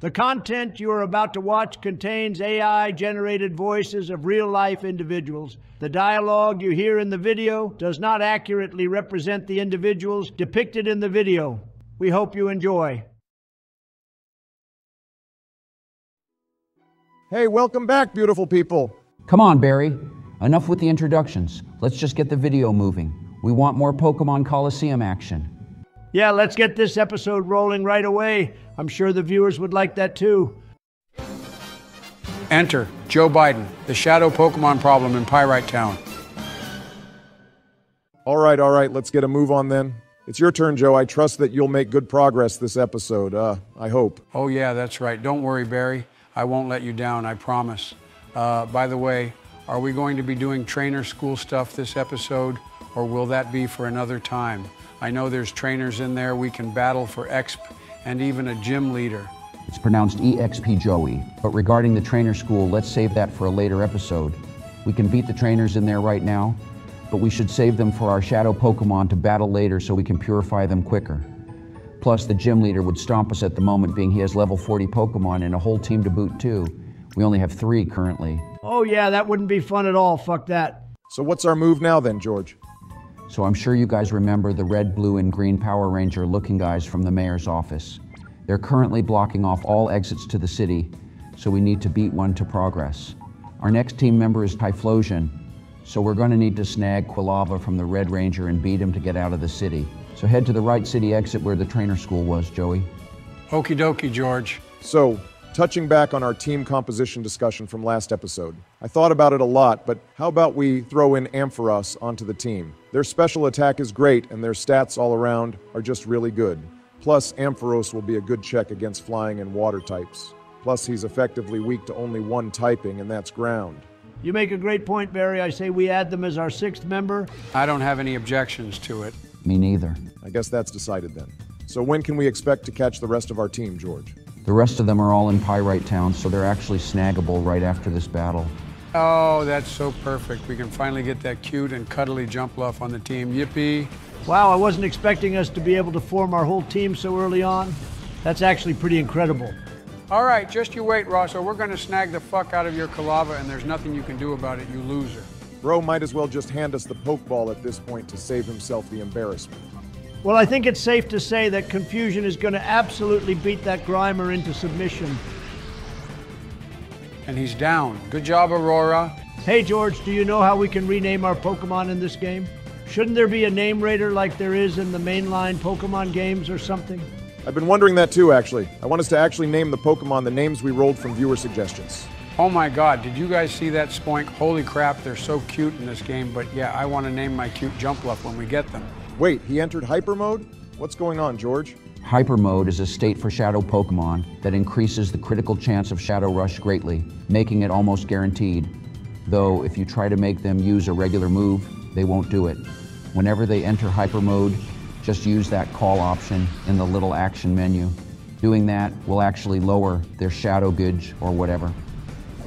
The content you are about to watch contains AI generated voices of real life individuals. The dialogue you hear in the video does not accurately represent the individuals depicted in the video. We hope you enjoy. Hey, welcome back, beautiful people. Come on, Barry. Enough with the introductions. Let's just get the video moving. We want more Pokemon Colosseum action. Yeah, let's get this episode rolling right away. I'm sure the viewers would like that too. Enter Joe Biden, the shadow Pokemon problem in Pyrite Town. All right, all right, let's get a move on then. It's your turn, Joe. I trust that you'll make good progress this episode. Uh, I hope. Oh, yeah, that's right. Don't worry, Barry. I won't let you down, I promise. Uh, by the way, are we going to be doing trainer school stuff this episode, or will that be for another time? I know there's trainers in there. We can battle for exp and even a gym leader. It's pronounced EXP Joey, but regarding the trainer school, let's save that for a later episode. We can beat the trainers in there right now, but we should save them for our shadow Pokemon to battle later so we can purify them quicker. Plus, the gym leader would stomp us at the moment, being he has level 40 Pokemon and a whole team to boot, too. We only have three currently. Oh, yeah, that wouldn't be fun at all. Fuck that. So, what's our move now then, George? So I'm sure you guys remember the red, blue, and green Power Ranger looking guys from the mayor's office. They're currently blocking off all exits to the city, so we need to beat one to progress. Our next team member is Typhlosion, so we're going to need to snag Quilava from the Red Ranger and beat him to get out of the city. So head to the right city exit where the trainer school was, Joey. Okie dokie, George. So, touching back on our team composition discussion from last episode. I thought about it a lot, but how about we throw in Ampharos onto the team? Their special attack is great, and their stats all around are just really good. Plus, Ampharos will be a good check against flying and water types. Plus, he's effectively weak to only one typing, and that's ground. You make a great point, Barry. I say we add them as our sixth member. I don't have any objections to it. Me neither. I guess that's decided then. So, when can we expect to catch the rest of our team, George? The rest of them are all in Pyrite Town, so they're actually snaggable right after this battle. Oh, that's so perfect. We can finally get that cute and cuddly jump Jumpluff on the team. Yippee. Wow, I wasn't expecting us to be able to form our whole team so early on. That's actually pretty incredible. All right, just you wait, Rosso. We're going to snag the fuck out of your Quilava, and there's nothing you can do about it, you loser. Bro might as well just hand us the Pokeball at this point to save himself the embarrassment. Well, I think it's safe to say that Confusion is going to absolutely beat that Grimer into submission. And he's down. Good job, Aurora. Hey, George, do you know how we can rename our Pokemon in this game? Shouldn't there be a name rater like there is in the mainline Pokemon games or something? I've been wondering that too, actually. I want us to actually name the Pokemon the names we rolled from viewer suggestions. Oh my god, did you guys see that spoink? Holy crap, they're so cute in this game, but yeah, I want to name my cute Jumpluff when we get them. Wait, he entered Hyper Mode? What's going on, George? Hyper Mode is a state for Shadow Pokemon that increases the critical chance of Shadow Rush greatly, making it almost guaranteed. Though, if you try to make them use a regular move, they won't do it. Whenever they enter Hyper Mode, just use that call option in the little action menu. Doing that will actually lower their Shadow Gauge or whatever.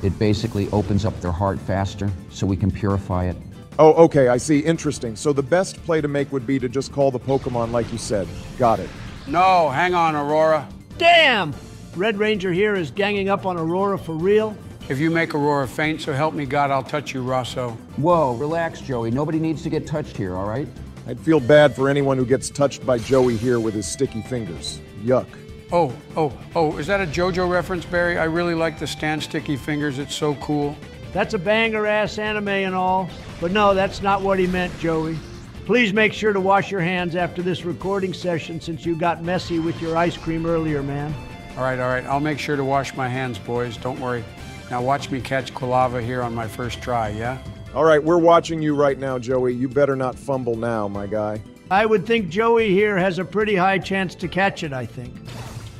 It basically opens up their heart faster so we can purify it Oh, okay, I see. Interesting. So the best play to make would be to just call the Pokemon like you said. Got it. No, hang on, Aurora. Damn! Red Ranger here is ganging up on Aurora for real. If you make Aurora faint, so help me God, I'll touch you, Rosso. Whoa, relax, Joey. Nobody needs to get touched here, all right? I'd feel bad for anyone who gets touched by Joey here with his sticky fingers. Yuck. Oh, oh, oh, is that a JoJo reference, Barry? I really like the stand sticky fingers. It's so cool. That's a banger ass anime and all, but no, that's not what he meant, Joey. Please make sure to wash your hands after this recording session since you got messy with your ice cream earlier, man. All right, all right. I'll make sure to wash my hands, boys. Don't worry. Now watch me catch Quilava here on my first try, yeah? All right, we're watching you right now, Joey. You better not fumble now, my guy. I would think Joey here has a pretty high chance to catch it, I think.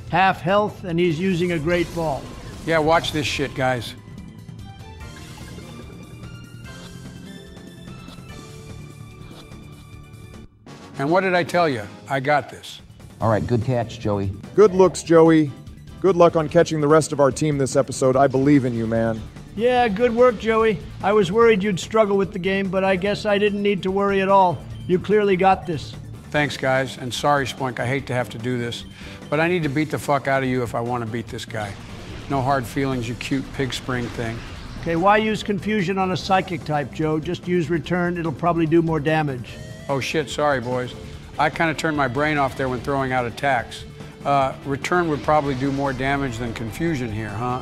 Half health, and he's using a great ball. Yeah, watch this shit, guys. And what did I tell you? I got this. All right, good catch, Joey. Good looks, Joey. Good luck on catching the rest of our team this episode. I believe in you, man. Yeah, good work, Joey. I was worried you'd struggle with the game, but I guess I didn't need to worry at all. You clearly got this. Thanks, guys. And sorry, Spoink, I hate to have to do this, but I need to beat the fuck out of you if I want to beat this guy. No hard feelings, you cute pig spring thing. Okay, why use confusion on a psychic type, Joe? Just use return, it'll probably do more damage. Oh shit, sorry, boys. I kind of turned my brain off there when throwing out attacks. Uh, return would probably do more damage than confusion here, huh?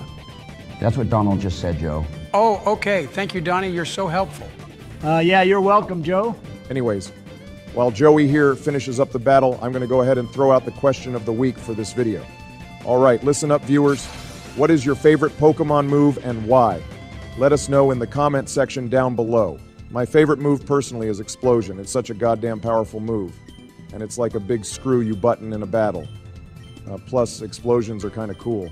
That's what Donald just said, Joe. Oh, okay. Thank you, Donnie. You're so helpful. Uh, yeah, you're welcome, Joe. Anyways, while Joey here finishes up the battle, I'm going to go ahead and throw out the question of the week for this video. All right, listen up, viewers. What is your favorite Pokemon move and why? Let us know in the comment section down below. My favorite move personally is Explosion. It's such a goddamn powerful move. And it's like a big screw you button in a battle. Uh, plus, explosions are kind of cool.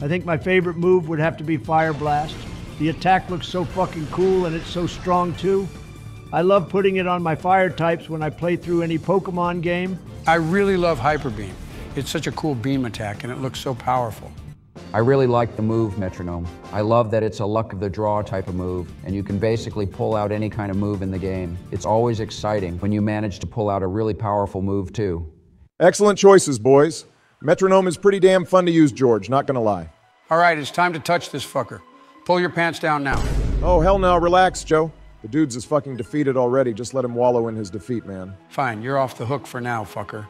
I think my favorite move would have to be Fire Blast. The attack looks so fucking cool and it's so strong too. I love putting it on my fire types when I play through any Pokemon game. I really love Hyper Beam. It's such a cool beam attack and it looks so powerful. I really like the move, Metronome. I love that it's a luck of the draw type of move, and you can basically pull out any kind of move in the game. It's always exciting when you manage to pull out a really powerful move, too. Excellent choices, boys. Metronome is pretty damn fun to use, George, not gonna lie. All right, it's time to touch this fucker. Pull your pants down now. Oh, hell no, relax, Joe. The dude's is fucking defeated already. Just let him wallow in his defeat, man. Fine, you're off the hook for now, fucker.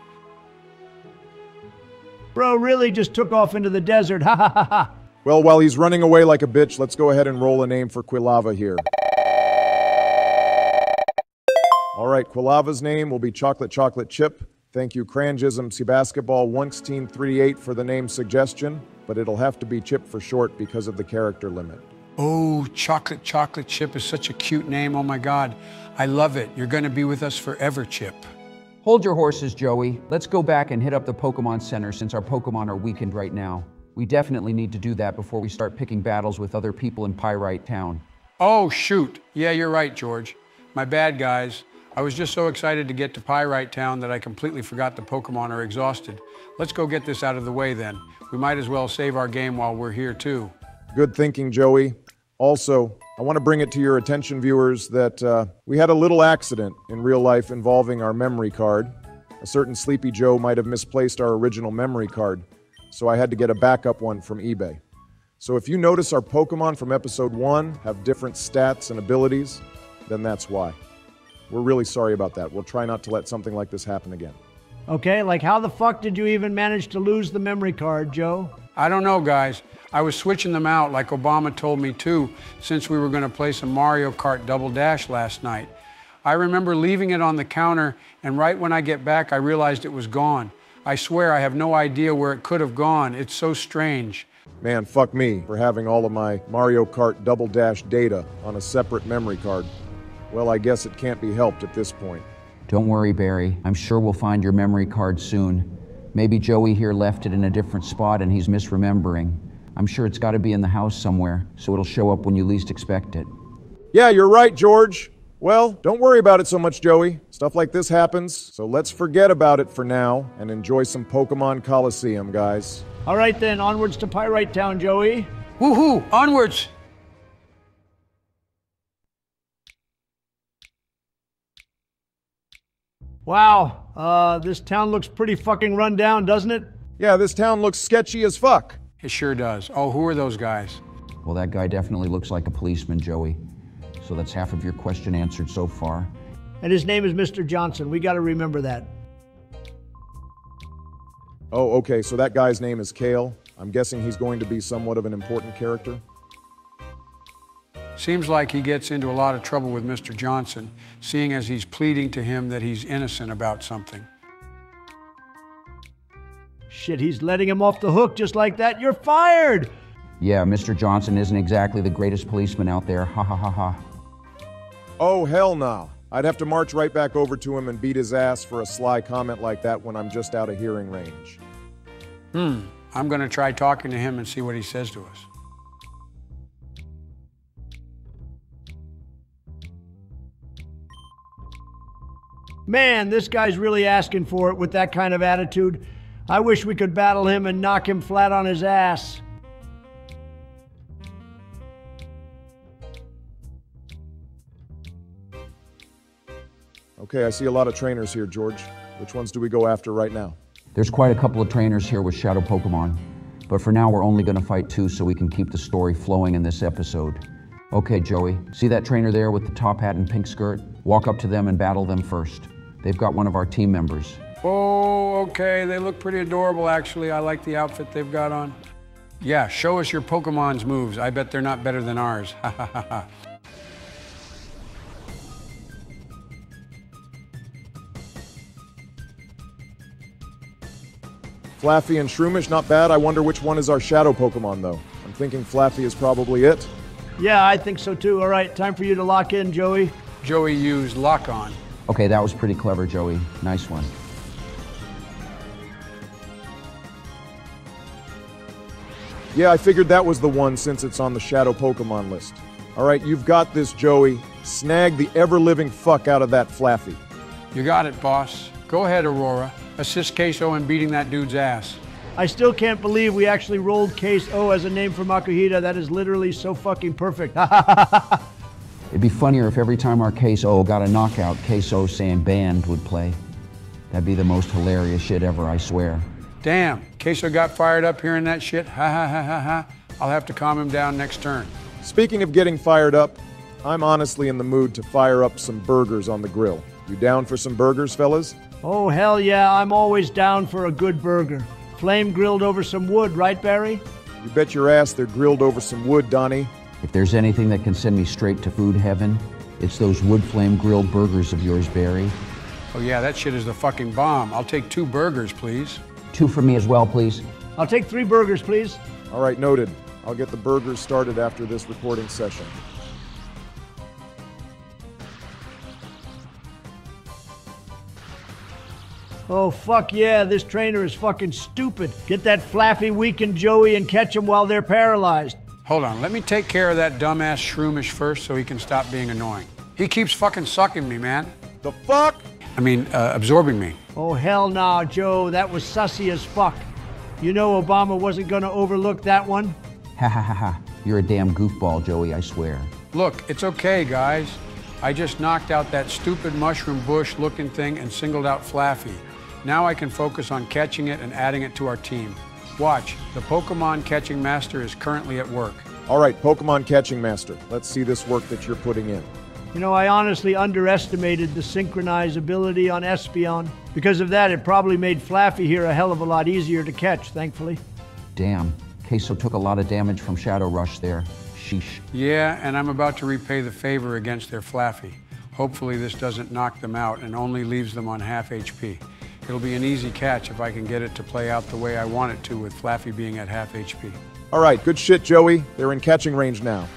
Bro really just took off into the desert. Ha ha ha ha. Well, while he's running away like a bitch, let's go ahead and roll a name for Quilava here. All right, Quilava's name will be Chocolate Chocolate Chip. Thank you, Cranjism Basketball 1638 for the name suggestion, but it'll have to be Chip for short because of the character limit. Oh, Chocolate Chocolate Chip is such a cute name. Oh my God. I love it. You're going to be with us forever, Chip. Hold your horses, Joey. Let's go back and hit up the Pokemon Center since our Pokemon are weakened right now. We definitely need to do that before we start picking battles with other people in Pyrite Town. Oh, shoot. Yeah, you're right, George. My bad, guys. I was just so excited to get to Pyrite Town that I completely forgot the Pokemon are exhausted. Let's go get this out of the way then. We might as well save our game while we're here, too. Good thinking, Joey. Also, I want to bring it to your attention, viewers, that uh, we had a little accident in real life involving our memory card. A certain Sleepy Joe might have misplaced our original memory card, so I had to get a backup one from eBay. So if you notice our Pokemon from episode 1 have different stats and abilities, then that's why. We're really sorry about that. We'll try not to let something like this happen again. Okay, like how the fuck did you even manage to lose the memory card, Joe? I don't know, guys. I was switching them out like Obama told me to, since we were going to play some Mario Kart Double Dash last night. I remember leaving it on the counter, and right when I get back, I realized it was gone. I swear I have no idea where it could have gone. It's so strange. Man, fuck me for having all of my Mario Kart Double Dash data on a separate memory card. Well, I guess it can't be helped at this point. Don't worry, Barry. I'm sure we'll find your memory card soon. Maybe Joey here left it in a different spot and he's misremembering. I'm sure it's got to be in the house somewhere, so it'll show up when you least expect it. Yeah, you're right, George. Well, don't worry about it so much, Joey. Stuff like this happens, so let's forget about it for now and enjoy some Pokemon Colosseum, guys. All right then, onwards to Pyrite Town, Joey. Woohoo! Onwards! Wow, uh, this town looks pretty fucking run down, doesn't it? Yeah, this town looks sketchy as fuck. It sure does. Oh, who are those guys? Well, that guy definitely looks like a policeman, Joey. So that's half of your question answered so far. And his name is Mr. Johnson. We got to remember that. Oh, okay, so that guy's name is Cail. I'm guessing he's going to be somewhat of an important character. Seems like he gets into a lot of trouble with Mr. Johnson, seeing as he's pleading to him that he's innocent about something. Shit, he's letting him off the hook just like that. You're fired! Yeah, Mr. Johnson isn't exactly the greatest policeman out there. Ha ha ha ha. Oh, hell no. I'd have to march right back over to him and beat his ass for a sly comment like that when I'm just out of hearing range. Hmm. I'm going to try talking to him and see what he says to us. Man, this guy's really asking for it with that kind of attitude. I wish we could battle him and knock him flat on his ass. Okay, I see a lot of trainers here, George. Which ones do we go after right now? There's quite a couple of trainers here with Shadow Pokemon, but for now we're only going to fight two so we can keep the story flowing in this episode. Okay, Joey, see that trainer there with the top hat and pink skirt? Walk up to them and battle them first. They've got one of our team members. Oh, okay. They look pretty adorable, actually. I like the outfit they've got on. Yeah, show us your Pokemon's moves. I bet they're not better than ours. Ha ha ha ha. Flaaffy and Shroomish, not bad. I wonder which one is our shadow Pokemon, though. I'm thinking Flaaffy is probably it. Yeah, I think so too. All right, time for you to lock in, Joey. Joey used lock on. Okay, that was pretty clever, Joey. Nice one. Yeah, I figured that was the one since it's on the shadow Pokemon list. All right, you've got this, Joey. Snag the ever living fuck out of that Flaaffy. You got it, boss. Go ahead, Aurora. Assist Queso in beating that dude's ass. I still can't believe we actually rolled Case O as a name for Makuhita. That is literally so fucking perfect. It'd be funnier if every time our Case O got a knockout, Case O saying band would play. That'd be the most hilarious shit ever, I swear. Damn, Queso got fired up hearing that shit. Ha ha ha ha ha. I'll have to calm him down next turn. Speaking of getting fired up, I'm honestly in the mood to fire up some burgers on the grill. You down for some burgers, fellas? oh, hell yeah, I'm always down for a good burger. Flame grilled over some wood, right, Barry? You bet your ass they're grilled over some wood, Donnie. If there's anything that can send me straight to food heaven, it's those wood flame grilled burgers of yours, Barry. Oh, yeah, that shit is the fucking bomb. I'll take two burgers, please. Two for me as well, please. I'll take three burgers, please. All right, noted. I'll get the burgers started after this recording session. Oh, fuck yeah, this trainer is fucking stupid. Get that flaaffy weakened Joey and catch him while they're paralyzed. Hold on, let me take care of that dumbass shroomish first so he can stop being annoying. He keeps fucking sucking me, man. The fuck? I mean, uh, absorbing me. Oh, hell nah, Joe, that was sussy as fuck. You know Obama wasn't gonna overlook that one? Ha ha ha ha. You're a damn goofball, Joey, I swear. Look, it's okay, guys. I just knocked out that stupid mushroom bush looking thing and singled out Flaaffy. Now I can focus on catching it and adding it to our team. Watch, the Pokemon catching master is currently at work. All right, Pokemon Catching Master. Let's see this work that you're putting in. You know, I honestly underestimated the synchronizability on Espeon. Because of that, it probably made Flaaffy here a hell of a lot easier to catch, thankfully. Damn. Queso took a lot of damage from Shadow Rush there. Sheesh. Yeah, and I'm about to repay the favor against their Flaaffy. Hopefully this doesn't knock them out and only leaves them on half HP. It'll be an easy catch if I can get it to play out the way I want it to with Flaaffy being at half HP. All right, good shit, Joey. They're in catching range now.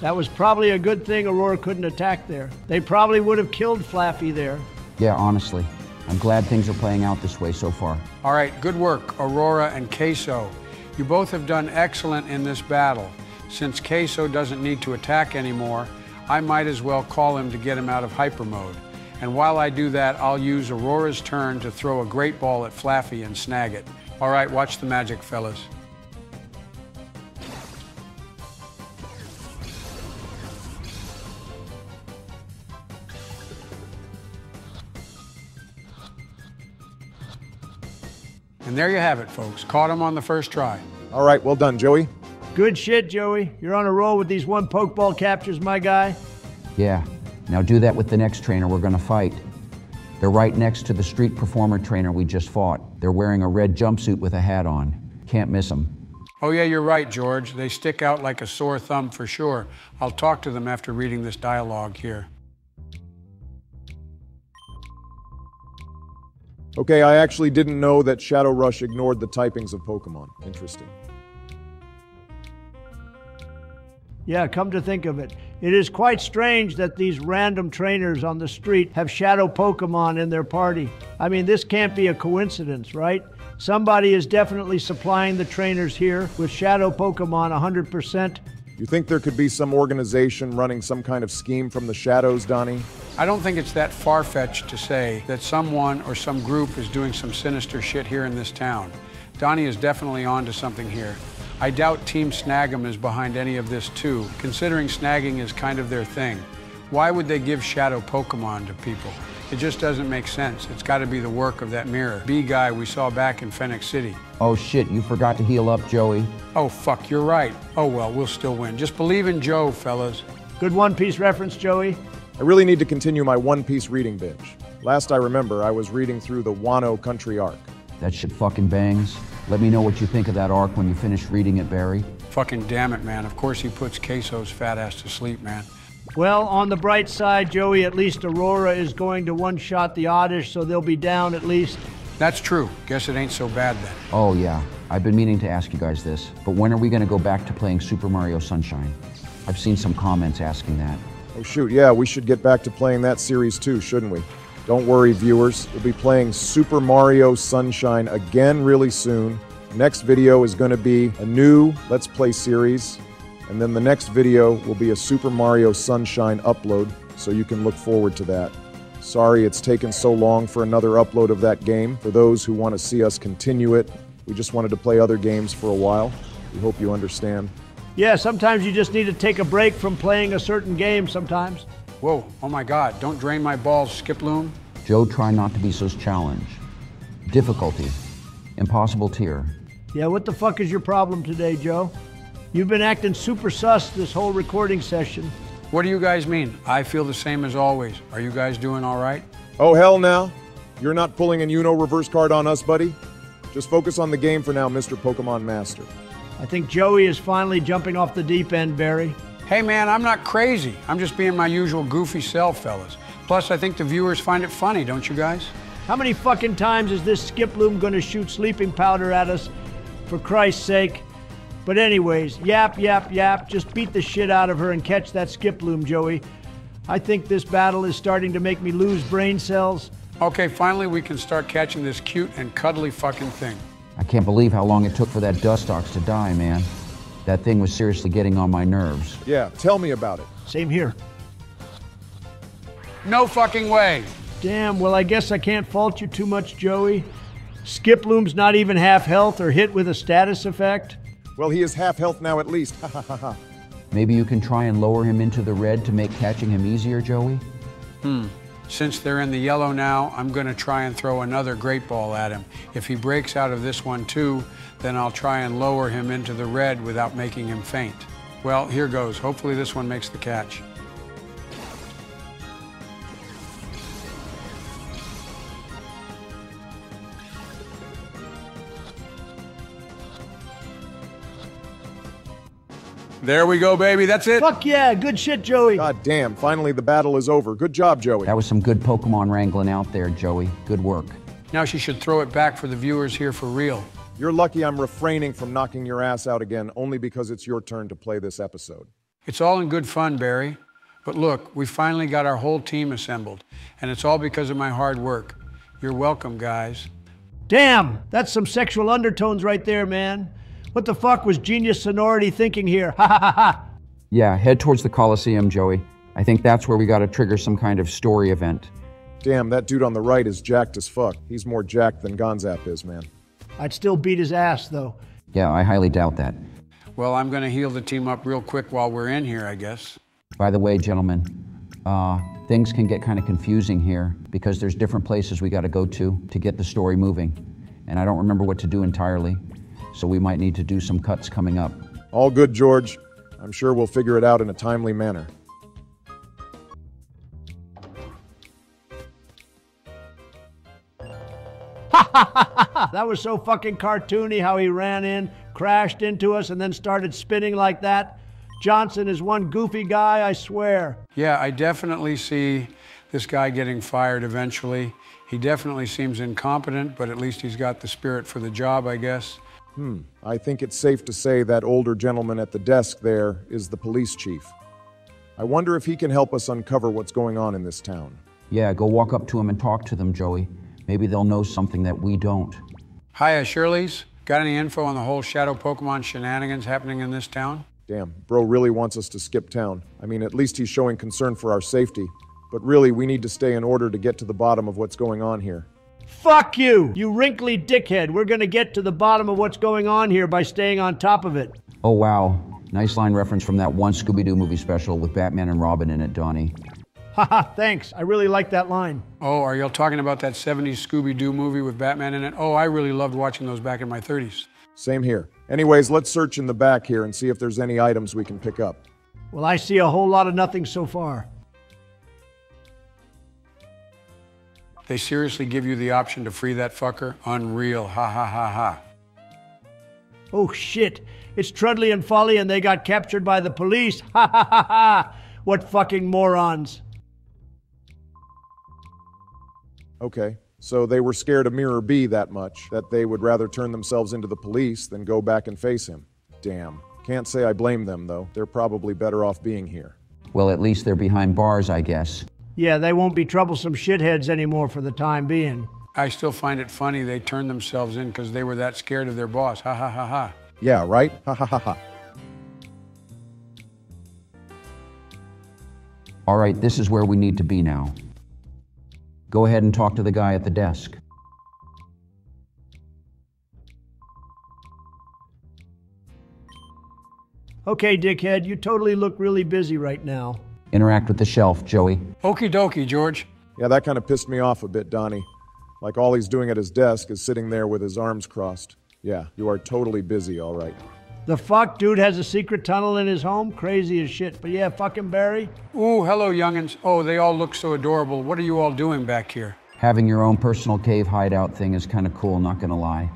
That was probably a good thing Aurora couldn't attack there. They probably would have killed Flaaffy there. Yeah, honestly. I'm glad things are playing out this way so far. All right, good work, Aurora and Queso. You both have done excellent in this battle. Since Queso doesn't need to attack anymore, I might as well call him to get him out of hyper mode. And while I do that, I'll use Aurora's turn to throw a great ball at Flaaffy and snag it. All right, watch the magic, fellas. There you have it, folks. Caught him on the first try. All right, well done, Joey. Good shit, Joey. You're on a roll with these one pokeball captures, my guy. Yeah. Now do that with the next trainer we're gonna fight. They're right next to the street performer trainer we just fought. They're wearing a red jumpsuit with a hat on. Can't miss them. Oh, yeah, you're right, George. They stick out like a sore thumb for sure. I'll talk to them after reading this dialogue here. Okay, I actually didn't know that Shadow Rush ignored the typings of Pokemon. Interesting. Yeah, come to think of it, it is quite strange that these random trainers on the street have shadow Pokemon in their party. I mean, this can't be a coincidence, right? Somebody is definitely supplying the trainers here with shadow Pokemon 100%. You think there could be some organization running some kind of scheme from the shadows, Donnie? I don't think it's that far fetched to say that someone or some group is doing some sinister shit here in this town. Donnie is definitely onto something here. I doubt Team Snag'em is behind any of this too, considering snagging is kind of their thing. Why would they give shadow Pokemon to people? It just doesn't make sense. It's got to be the work of that Miror B. guy we saw back in Phenac City. Oh shit, you forgot to heal up, Joey. Oh, fuck, you're right. Oh, well, we'll still win. Just believe in Joe, fellas. Good One Piece reference, Joey. I really need to continue my One Piece reading binge. Last I remember, I was reading through the Wano Country arc. That shit fucking bangs. Let me know what you think of that arc when you finish reading it, Barry. Fucking damn it, man. Of course he puts Queso's fat ass to sleep, man. Well, on the bright side, Joey, at least Aurora is going to one shot the Oddish, so they'll be down at least. That's true. Guess it ain't so bad then. Oh yeah, I've been meaning to ask you guys this, but when are we gonna go back to playing Super Mario Sunshine? I've seen some comments asking that. Oh, shoot, yeah, we should get back to playing that series too, shouldn't we? Don't worry, viewers. We'll be playing Super Mario Sunshine again really soon. Next video is going to be a new Let's Play series, and then the next video will be a Super Mario Sunshine upload, so you can look forward to that. Sorry it's taken so long for another upload of that game. For those who want to see us continue it, we just wanted to play other games for a while. We hope you understand. Yeah, sometimes you just need to take a break from playing a certain game sometimes. Whoa, oh my god, don't drain my balls, Skiploom. Joe, try not to be so challenged. Difficulty. Impossible tier. Yeah, what the fuck is your problem today, Joe? You've been acting super sus this whole recording session. What do you guys mean? I feel the same as always. Are you guys doing all right? Oh, hell now. You're not pulling an Uno reverse card on us, buddy? Just focus on the game for now, Mr. Pokemon Master. I think Joey is finally jumping off the deep end, Barry. Hey man, I'm not crazy. I'm just being my usual goofy self, fellas. Plus, I think the viewers find it funny, don't you guys? How many fucking times is this skiploom gonna shoot sleeping powder at us? For Christ's sake. But anyways, yap, yap, yap. Just beat the shit out of her and catch that skiploom, Joey. I think this battle is starting to make me lose brain cells. Okay, finally we can start catching this cute and cuddly fucking thing. I can't believe how long it took for that Dustox to die, man. That thing was seriously getting on my nerves. Yeah, tell me about it. Same here. No fucking way. Damn, well, I guess I can't fault you too much, Joey. Skiploom's not even half health or hit with a status effect. Well, he is half health now at least. Ha ha ha ha. Maybe you can try and lower him into the red to make catching him easier, Joey? Hmm. Since they're in the yellow now, I'm going to try and throw another great ball at him. If he breaks out of this one too, then I'll try and lower him into the red without making him faint. Well, here goes. Hopefully this one makes the catch. There we go, baby. That's it. Fuck yeah, good shit, Joey. God damn, finally the battle is over. Good job, Joey. That was some good Pokemon wrangling out there, Joey. Good work. Now she should throw it back for the viewers here for real. You're lucky I'm refraining from knocking your ass out again only because it's your turn to play this episode. It's all in good fun, Barry. But look, we finally got our whole team assembled, and it's all because of my hard work. You're welcome, guys. Damn, that's some sexual undertones right there, man. What the fuck was genius sonority thinking here? Ha ha ha ha. Yeah, head towards the Colosseum, Joey. I think that's where we gotta trigger some kind of story event. Damn, that dude on the right is jacked as fuck. He's more jacked than Gonzap is, man. I'd still beat his ass, though. Yeah, I highly doubt that. Well, I'm going to heal the team up real quick while we're in here, I guess. By the way, gentlemen, uh, things can get kind of confusing here because there's different places we gotta go to to get the story moving. And I don't remember what to do entirely, so we might need to do some cuts coming up. All good, George. I'm sure we'll figure it out in a timely manner. That was so fucking cartoony how he ran in, crashed into us, and then started spinning like that. Johnson is one goofy guy, I swear. Yeah, I definitely see this guy getting fired eventually. He definitely seems incompetent, but at least he's got the spirit for the job, I guess. Hmm. I think it's safe to say that older gentleman at the desk there is the police chief. I wonder if he can help us uncover what's going on in this town. Yeah, go walk up to him and talk to them, Joey. Maybe they'll know something that we don't. Hiya, Sherles. Got any info on the whole Shadow Pokemon shenanigans happening in this town? Damn, bro really wants us to skip town. I mean, at least he's showing concern for our safety. But really, we need to stay in order to get to the bottom of what's going on here. Fuck you, you wrinkly dickhead. We're gonna get to the bottom of what's going on here by staying on top of it. Oh, wow. Nice line reference from that one Scooby Doo movie special with Batman and Robin in it, Donnie. Haha, thanks. I really like that line. Oh, are y'all talking about that 70s Scooby Doo movie with Batman in it? Oh, I really loved watching those back in my 30s. Same here. Anyways, let's search in the back here and see if there's any items we can pick up. Well, I see a whole lot of nothing so far. They seriously give you the option to free that fucker? Unreal. Ha ha ha ha. Oh shit, it's Trudly and Folly and they got captured by the police. Ha ha ha ha! What fucking morons. Okay, so they were scared of Miror B that much that they would rather turn themselves into the police than go back and face him. Damn. Can't say I blame them, though. They're probably better off being here. Well, at least they're behind bars, I guess. Yeah, they won't be troublesome shitheads anymore for the time being. I still find it funny they turned themselves in because they were that scared of their boss. Ha ha ha ha. Yeah, right? Ha ha ha ha. All right, this is where we need to be now. Go ahead and talk to the guy at the desk. Okay, dickhead, you totally look really busy right now. Interact with the shelf, Joey. Okie dokie, George. Yeah, that kind of pissed me off a bit, Donnie. Like all he's doing at his desk is sitting there with his arms crossed. Yeah, you are totally busy, all right. The fuck? Dude has a secret tunnel in his home? Crazy as shit. But yeah, fucking Barry. Ooh, hello, youngins. Oh, they all look so adorable. What are you all doing back here? Having your own personal cave hideout thing is kind of cool, not gonna lie.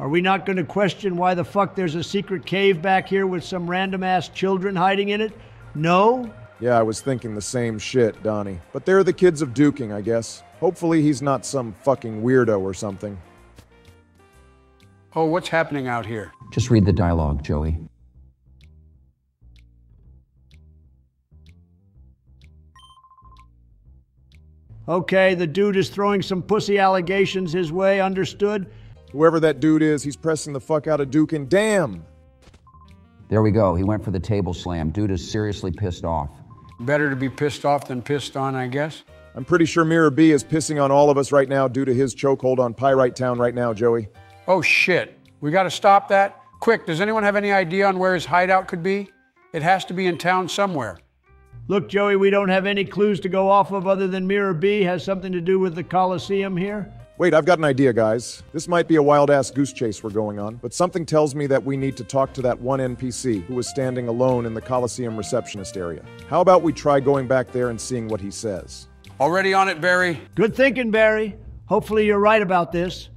Are we not going to question why the fuck there's a secret cave back here with some random ass children hiding in it? No? Yeah, I was thinking the same shit, Donnie. But they're the kids of duking, I guess. Hopefully he's not some fucking weirdo or something. Oh, what's happening out here? Just read the dialogue, Joey. Okay, the dude is throwing some pussy allegations his way, understood? Whoever that dude is, he's pressing the fuck out of Duke and damn! There we go. He went for the table slam. Dude is seriously pissed off. Better to be pissed off than pissed on, I guess. I'm pretty sure Miror B is pissing on all of us right now due to his chokehold on Pyrite Town right now, Joey. Oh shit. We gotta stop that? Quick, does anyone have any idea on where his hideout could be? It has to be in town somewhere. Look, Joey, we don't have any clues to go off of other than Miror B has something to do with the Colosseum here. Wait, I've got an idea, guys. This might be a wild ass goose chase we're going on, but something tells me that we need to talk to that one NPC who was standing alone in the Colosseum receptionist area. How about we try going back there and seeing what he says? Already on it, Barry? Good thinking, Barry. Hopefully you're right about this.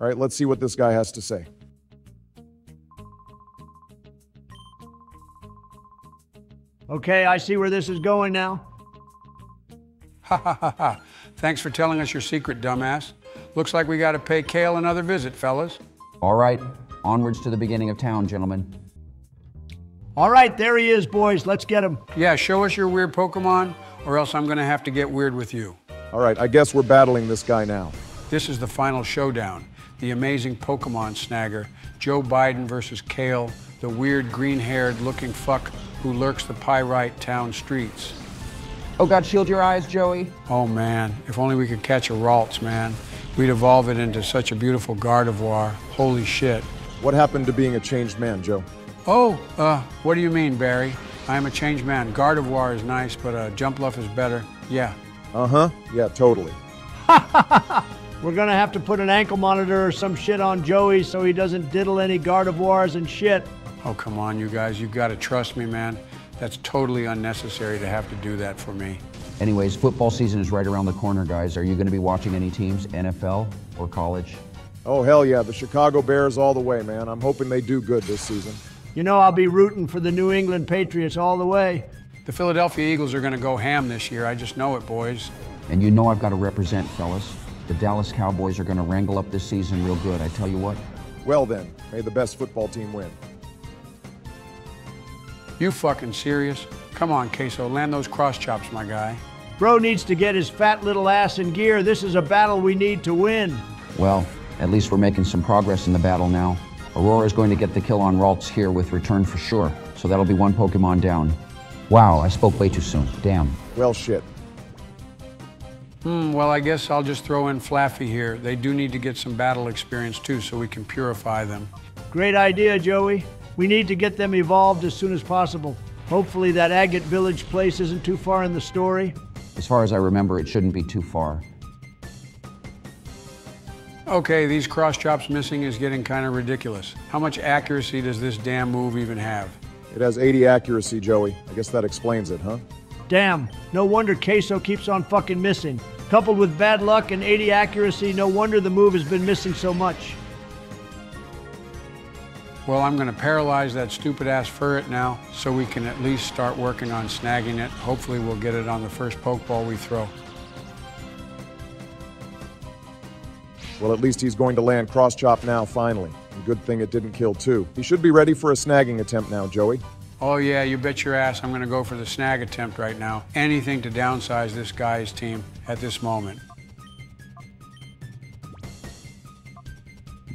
All right, let's see what this guy has to say. Okay, I see where this is going now. Ha ha ha ha. Thanks for telling us your secret, dumbass. Looks like we gotta pay Cail another visit, fellas. All right, onwards to the beginning of town, gentlemen. All right, there he is, boys. Let's get him. Yeah, show us your weird Pokemon, or else I'm gonna have to get weird with you. All right, I guess we're battling this guy now. This is the final showdown. The amazing Pokemon snagger, Joe Biden versus Cail, the weird green haired looking fuck who lurks the Pyrite town streets. Oh God, shield your eyes, Joey. Oh man, if only we could catch a Ralts, man. We'd evolve it into such a beautiful Gardevoir. Holy shit. What happened to being a changed man, Joe? Oh, uh, what do you mean, Barry? I am a changed man. Gardevoir is nice, but uh, Jumpluff is better. Yeah. Uh huh. Yeah, totally. We're gonna have to put an ankle monitor or some shit on Joey so he doesn't diddle any Gardevoirs and shit. Oh, come on, you guys. You've got to trust me, man. That's totally unnecessary to have to do that for me. Anyways, football season is right around the corner, guys. Are you going to be watching any teams, NFL or college? Oh, hell yeah. The Chicago Bears all the way, man. I'm hoping they do good this season. You know, I'll be rooting for the New England Patriots all the way. The Philadelphia Eagles are going to go ham this year. I just know it, boys. And you know I've got to represent, fellas. The Dallas Cowboys are going to wrangle up this season real good. I tell you what. Well, then, may the best football team win. You fucking serious? Come on, Queso, land those cross chops, my guy. Bro needs to get his fat little ass in gear. This is a battle we need to win. Well, at least we're making some progress in the battle now. Aurora's going to get the kill on Ralts here with return for sure, so that'll be one Pokemon down. Wow, I spoke way too soon. Damn. Well, shit. Hmm, well, I guess I'll just throw in Flaaffy here. They do need to get some battle experience too, so we can purify them. Great idea, Joey. We need to get them evolved as soon as possible. Hopefully, that Agate Village place isn't too far in the story. As far as I remember, it shouldn't be too far. Okay, these cross chops missing is getting kind of ridiculous. How much accuracy does this damn move even have? It has 80 accuracy, Joey. I guess that explains it, huh? Damn, no wonder Queso keeps on fucking missing. Coupled with bad luck and 80 accuracy, no wonder the move has been missing so much. Well, I'm going to paralyze that stupid ass ferret now so we can at least start working on snagging it. Hopefully, we'll get it on the first poke ball we throw. Well, at least he's going to land cross chop now, finally. And good thing it didn't kill two. He should be ready for a snagging attempt now, Joey. Oh, yeah, you bet your ass I'm going to go for the snag attempt right now. Anything to downsize this guy's team at this moment.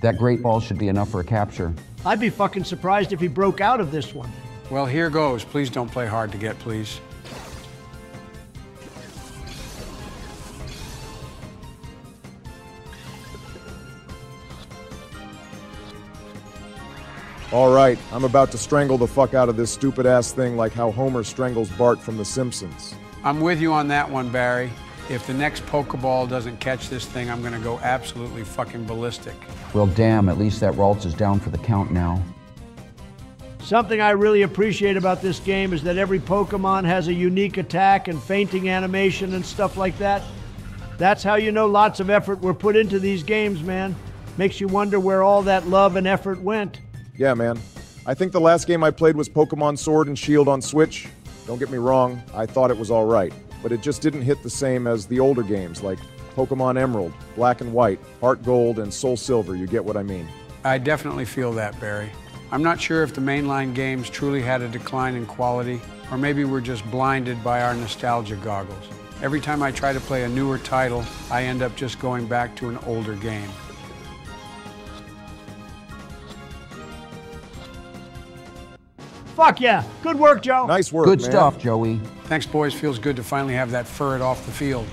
That great ball should be enough for a capture. I'd be fucking surprised if he broke out of this one. Well, here goes. Please don't play hard to get, please. All right, I'm about to strangle the fuck out of this stupid ass thing like how Homer strangles Bart from The Simpsons. I'm with you on that one, Barry. If the next Pokeball doesn't catch this thing, I'm going to go absolutely fucking ballistic. Well, damn, at least that Ralts is down for the count now. Something I really appreciate about this game is that every Pokemon has a unique attack and fainting animation and stuff like that. That's how you know lots of effort were put into these games, man. Makes you wonder where all that love and effort went. Yeah, man. I think the last game I played was Pokemon Sword and Shield on Switch. Don't get me wrong, I thought it was alright, but it just didn't hit the same as the older games like Pokemon Emerald, Black and White, Heart Gold, and Soul Silver. You get what I mean? I definitely feel that, Barry. I'm not sure if the mainline games truly had a decline in quality, or maybe we're just blinded by our nostalgia goggles. Every time I try to play a newer title, I end up just going back to an older game. Fuck yeah. Good work, Joe. Nice work, Good man. stuff, Joey. Thanks, boys. Feels good to finally have that ferret off the field.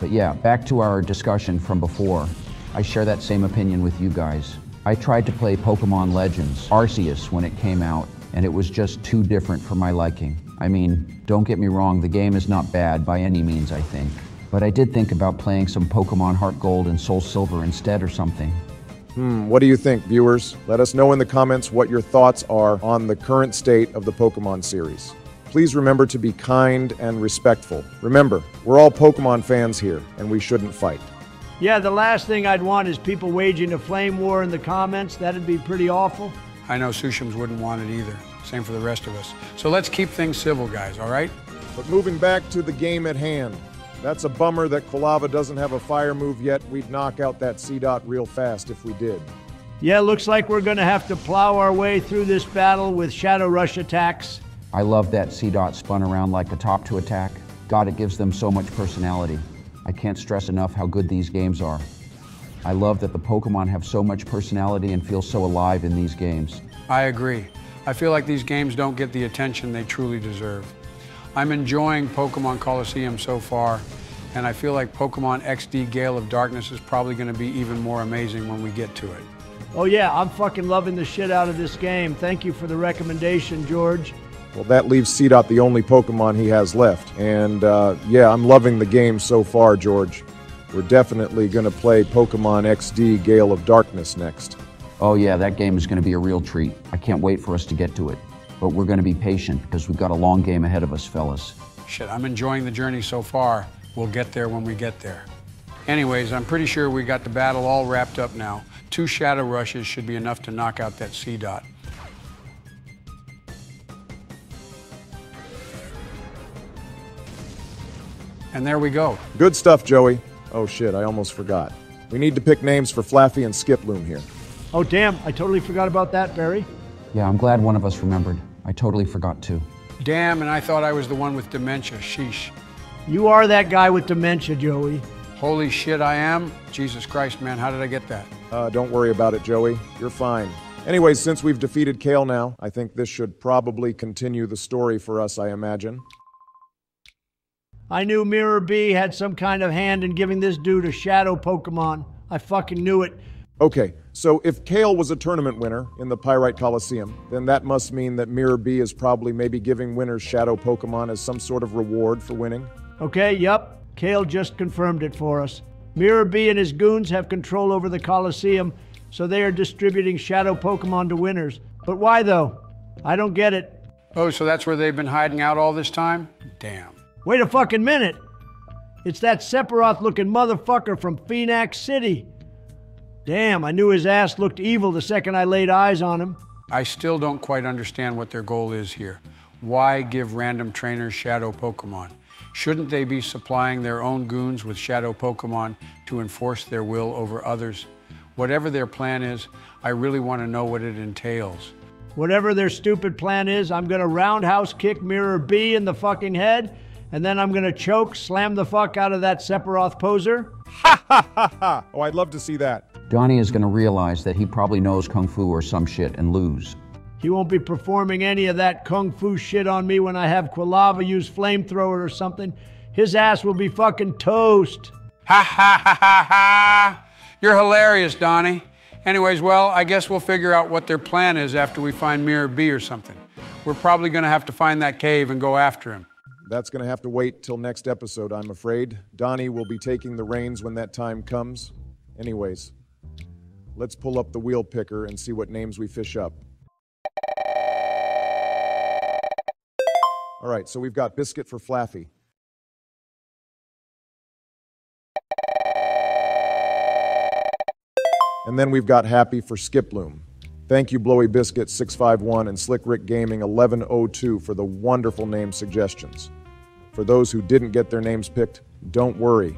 But yeah, back to our discussion from before. I share that same opinion with you guys. I tried to play Pokemon Legends, Arceus, when it came out, and it was just too different for my liking. I mean, don't get me wrong, the game is not bad by any means, I think. But I did think about playing some Pokemon Heart Gold and Soul Silver instead or something. Hmm, what do you think, viewers? Let us know in the comments what your thoughts are on the current state of the Pokemon series. Please remember to be kind and respectful. Remember, we're all Pokemon fans here, and we shouldn't fight. Yeah, the last thing I'd want is people waging a flame war in the comments. That'd be pretty awful. I know Sushums wouldn't want it either. Same for the rest of us. So let's keep things civil, guys, all right? But moving back to the game at hand, that's a bummer that Quilava doesn't have a fire move yet. We'd knock out that Seedot real fast if we did. Yeah, looks like we're gonna have to plow our way through this battle with Shadow Rush attacks. I love that Seedot spun around like a top to attack. God, it gives them so much personality. I can't stress enough how good these games are. I love that the Pokemon have so much personality and feel so alive in these games. I agree. I feel like these games don't get the attention they truly deserve. I'm enjoying Pokemon Colosseum so far, and I feel like Pokemon XD Gale of Darkness is probably going to be even more amazing when we get to it. Oh yeah, I'm fucking loving the shit out of this game. Thank you for the recommendation, George. Well, that leaves Seedot the only Pokemon he has left. And uh, yeah, I'm loving the game so far, George. We're definitely going to play Pokemon XD Gale of Darkness next. Oh, yeah, that game is going to be a real treat. I can't wait for us to get to it. But we're going to be patient because we've got a long game ahead of us, fellas. Shit, I'm enjoying the journey so far. We'll get there when we get there. Anyways, I'm pretty sure we got the battle all wrapped up now. Two Shadow Rushes should be enough to knock out that Seedot. And there we go. Good stuff, Joey. Oh shit, I almost forgot. We need to pick names for Flaaffy and Skiploom here. Oh damn, I totally forgot about that, Barry. Yeah, I'm glad one of us remembered. I totally forgot too. Damn, and I thought I was the one with dementia. Sheesh. You are that guy with dementia, Joey. Holy shit, I am? Jesus Christ, man, how did I get that? Uh, don't worry about it, Joey. You're fine. Anyways, since we've defeated Cail now, I think this should probably continue the story for us, I imagine. I knew Miror B had some kind of hand in giving this dude a shadow Pokemon. I fucking knew it. Okay, so if Cail was a tournament winner in the Pyrite Colosseum, then that must mean that Miror B is probably maybe giving winners shadow Pokemon as some sort of reward for winning. Okay, yup. Cail just confirmed it for us. Miror B and his goons have control over the Colosseum, so they are distributing shadow Pokemon to winners. But why though? I don't get it. Oh, so that's where they've been hiding out all this time? Damn. Wait a fucking minute. It's that Sephiroth looking motherfucker from Phenac City. Damn, I knew his ass looked evil the second I laid eyes on him. I still don't quite understand what their goal is here. Why give random trainers shadow Pokemon? Shouldn't they be supplying their own goons with shadow Pokemon to enforce their will over others? Whatever their plan is, I really want to know what it entails. Whatever their stupid plan is, I'm gonna roundhouse kick Miror B in the fucking head, and then I'm gonna choke, slam the fuck out of that Sephiroth poser. Ha ha ha ha! oh, I'd love to see that. Donnie is going to realize that he probably knows Kung Fu or some shit and lose. He won't be performing any of that kung fu shit on me when I have Quilava use flamethrower or something. His ass will be fucking toast. Ha ha ha ha ha! You're hilarious, Donnie. Anyways, well, I guess we'll figure out what their plan is after we find Miror B or something. We're probably going to have to find that cave and go after him. That's going to have to wait till next episode, I'm afraid. Donnie will be taking the reins when that time comes. Anyways, let's pull up the wheel picker and see what names we fish up. All right, so we've got Biscuit for Flaaffy. And then we've got Happy for Skiploom. Thank you, Blowy Biscuit 651 and Slick Rick Gaming 1102 for the wonderful name suggestions. For those who didn't get their names picked, don't worry.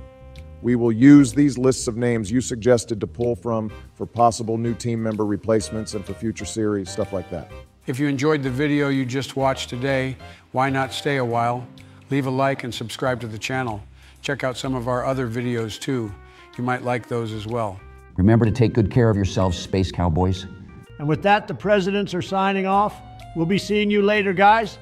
We will use these lists of names you suggested to pull from for possible new team member replacements and for future series, stuff like that. If you enjoyed the video you just watched today, why not stay a while? Leave a like and subscribe to the channel. Check out some of our other videos too. You might like those as well. Remember to take good care of yourselves, Space Cowboys. And with that, the presidents are signing off. We'll be seeing you later, guys.